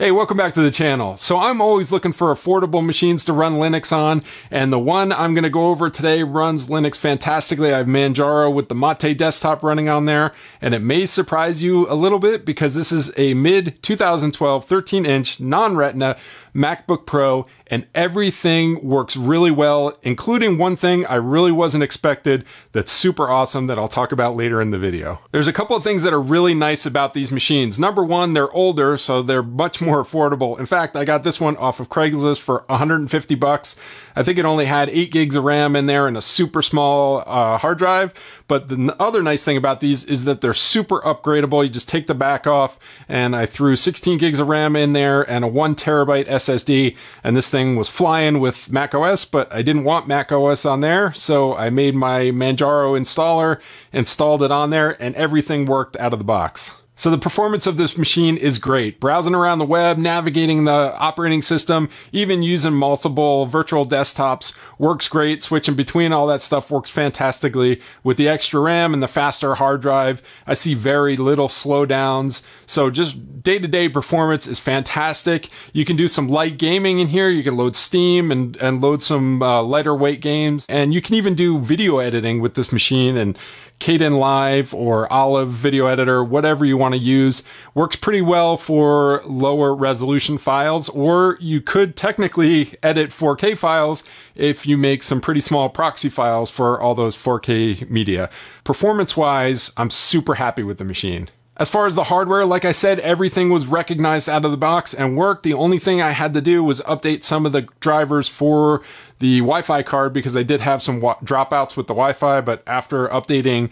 Hey, welcome back to the channel. So I'm always looking for affordable machines to run Linux on, and the one I'm going to go over today runs Linux fantastically. I have Manjaro with the Mate desktop running on there, and it may surprise you a little bit because this is a mid 2012 13 inch non-retina MacBook Pro, and everything works really well, including one thing I really wasn't expected that's super awesome that I'll talk about later in the video. There's a couple of things that are really nice about these machines. Number one, they're older, so they're much more affordable. In fact, I got this one off of Craigslist for 150 bucks. I think it only had 8 gigs of RAM in there and a super small uh, hard drive. But the other nice thing about these is that they're super upgradable. You just take the back off, and I threw 16 gigs of RAM in there and a 1 terabyte SSD, and this thing was flying with Mac OS, but I didn't want Mac OS on there, so I made my Manjaro installer, installed it on there, and everything worked out of the box. So the performance of this machine is great. Browsing around the web, navigating the operating system, even using multiple virtual desktops works great. Switching between all that stuff works fantastically. With the extra RAM and the faster hard drive, I see very little slowdowns. So just day to day performance is fantastic. You can do some light gaming in here. You can load Steam and, and load some uh, lighter weight games. And you can even do video editing with this machine and Kdenlive or Olive video editor, whatever you want to use, works pretty well for lower resolution files, or you could technically edit 4K files if you make some pretty small proxy files for all those 4K media. Performance wise, I'm super happy with the machine. As far as the hardware, like I said, everything was recognized out of the box and worked. The only thing I had to do was update some of the drivers for the Wi-Fi card because I did have some dropouts with the Wi-Fi, but after updating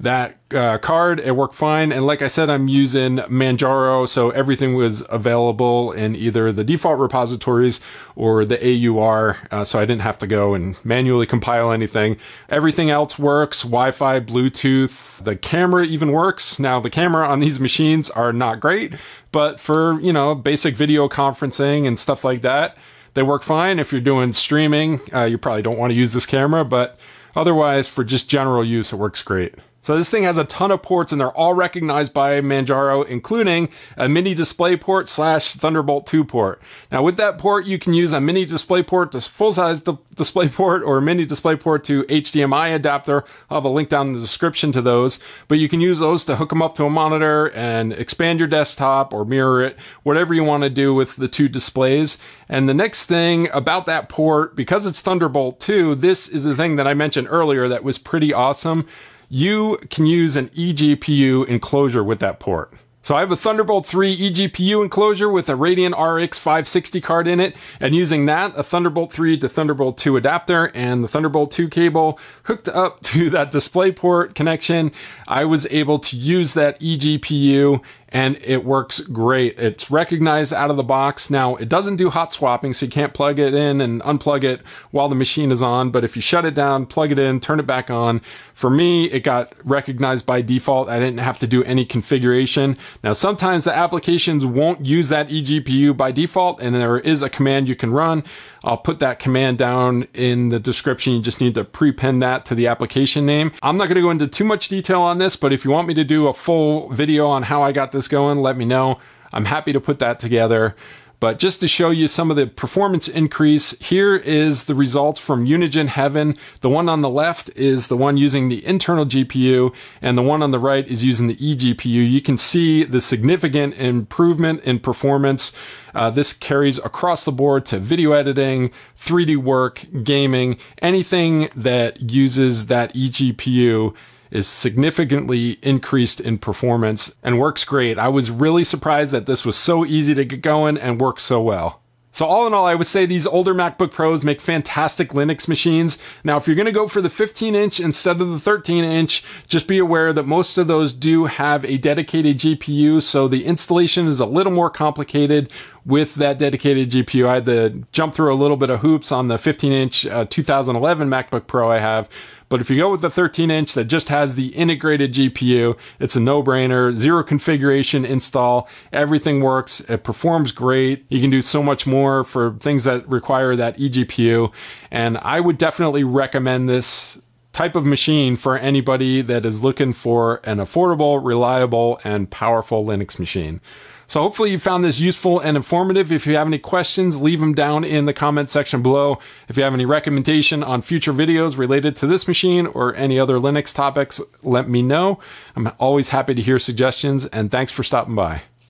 that uh, card. It worked fine. And like I said, I'm using Manjaro, so everything was available in either the default repositories or the AUR, uh, so I didn't have to go and manually compile anything. Everything else works Wi Fi, Bluetooth, the camera even works. Now, the camera on these machines are not great, but for, you know, basic video conferencing and stuff like that, they work fine. If you're doing streaming, uh, you probably don't want to use this camera, but otherwise, for just general use, it works great. So this thing has a ton of ports and they're all recognized by Manjaro, including a mini display port slash Thunderbolt 2 port. Now with that port, you can use a mini display port to full size di- display port or a mini display port to HDMI adapter. I'll have a link down in the description to those, but you can use those to hook them up to a monitor and expand your desktop or mirror it, whatever you want to do with the two displays. And the next thing about that port, because it's Thunderbolt 2, this is the thing that I mentioned earlier that was pretty awesome you can use an eGPU enclosure with that port. So I have a Thunderbolt 3 eGPU enclosure with a Radeon RX 560 card in it, and using that, a Thunderbolt 3 to Thunderbolt 2 adapter and the Thunderbolt 2 cable hooked up to that DisplayPort connection, I was able to use that eGPU and it works great. It's recognized out of the box. Now, it doesn't do hot swapping, so you can't plug it in and unplug it while the machine is on, but if you shut it down, plug it in, turn it back on, for me, it got recognized by default. I didn't have to do any configuration. Now, sometimes the applications won't use that eGPU by default, and there is a command you can run. I'll put that command down in the description. You just need to prepend that to the application name. I'm not going to go into too much detail on this, but if you want me to do a full video on how I got this going, let me know. I'm happy to put that together. But just to show you some of the performance increase, here is the results from Unigine Heaven. The one on the left is the one using the internal GPU, and the one on the right is using the eGPU. You can see the significant improvement in performance. Uh, this carries across the board to video editing, 3D work, gaming, anything that uses that eGPU is significantly increased in performance and works great. I was really surprised that this was so easy to get going and works so well. So all in all, I would say these older MacBook Pros make fantastic Linux machines. Now, if you're going to go for the 15 inch instead of the 13 inch, just be aware that most of those do have a dedicated GPU. So the installation is a little more complicated with that dedicated GPU. I had to jump through a little bit of hoops on the 15 inch uh, 2011 MacBook Pro I have but if you go with the 13 inch that just has the integrated GPU, it's a no brainer. Zero configuration install. Everything works. It performs great. You can do so much more for things that require that eGPU. And I would definitely recommend this type of machine for anybody that is looking for an affordable, reliable, and powerful Linux machine. So hopefully you found this useful and informative. If you have any questions, leave them down in the comment section below. If you have any recommendation on future videos related to this machine or any other Linux topics, let me know. I'm always happy to hear suggestions and thanks for stopping by.